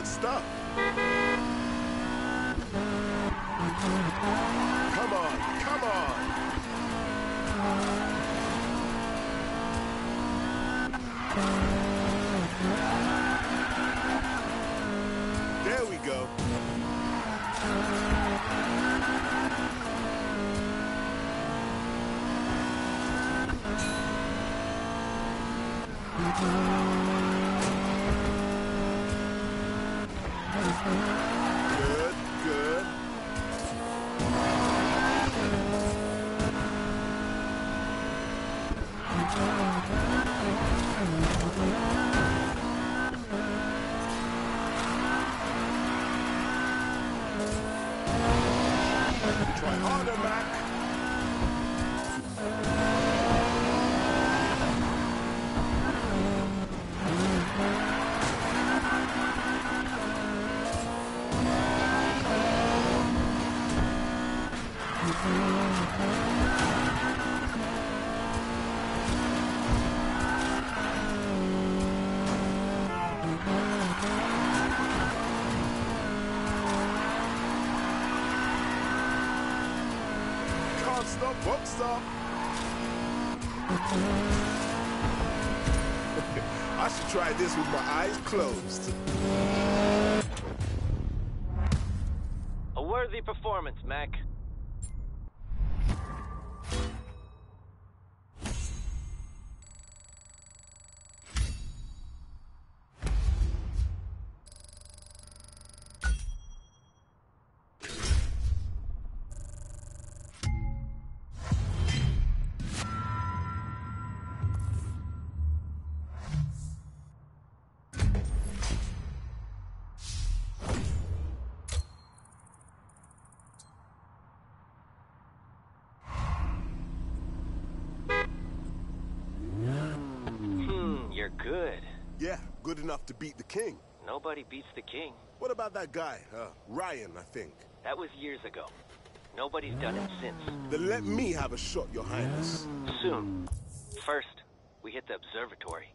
up? Come on, come on. There we go. Good, good. Try harder, Mac. Won't. I should try this with my eyes closed. A worthy performance, Mac. They're good. Yeah, good enough to beat the king. Nobody beats the king. What about that guy, uh, Ryan, I think? That was years ago. Nobody's done it since. Then let me have a shot, Your Highness. Soon. First, we hit the observatory.